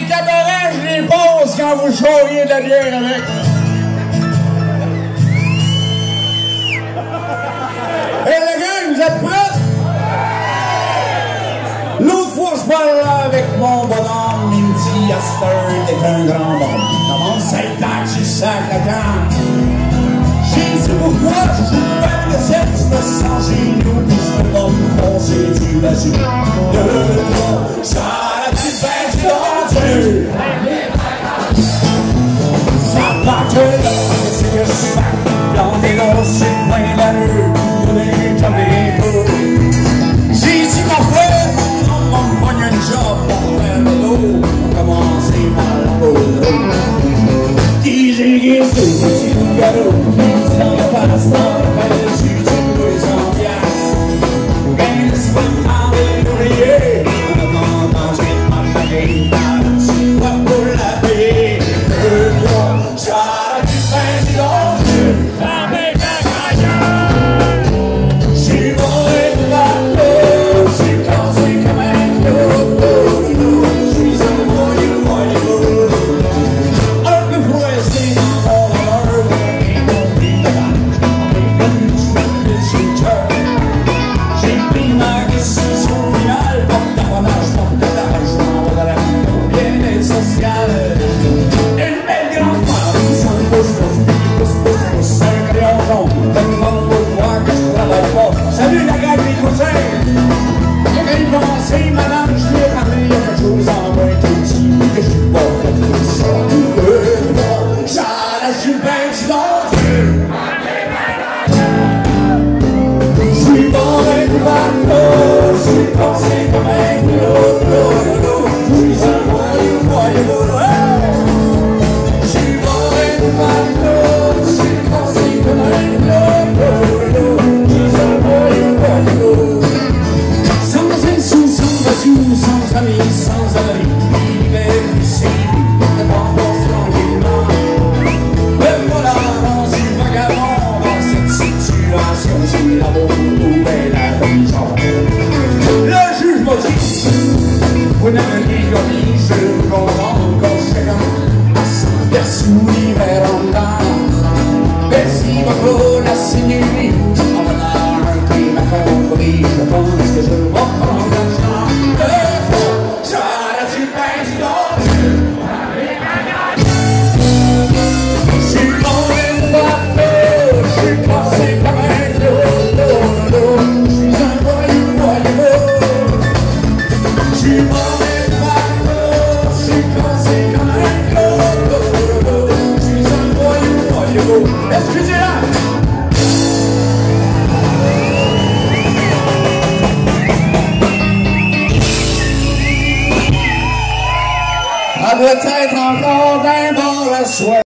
les cabarets, je les pose quand vous choiriez de la bière avec. Et la gang, vous êtes prêts? L'autre fois, je parle avec mon bonhomme, il me dit, Aster est un grand bonhomme. Comment ça est là que j'ai sac la? J'ai dit pourquoi je joue pas de sel, je me sens génial, puis je peux pas me penser du bassin. De le ça Esse tipo garoto que desarma para você também. improvviso con la signorine on va je pense que je 我在他脑袋包了水。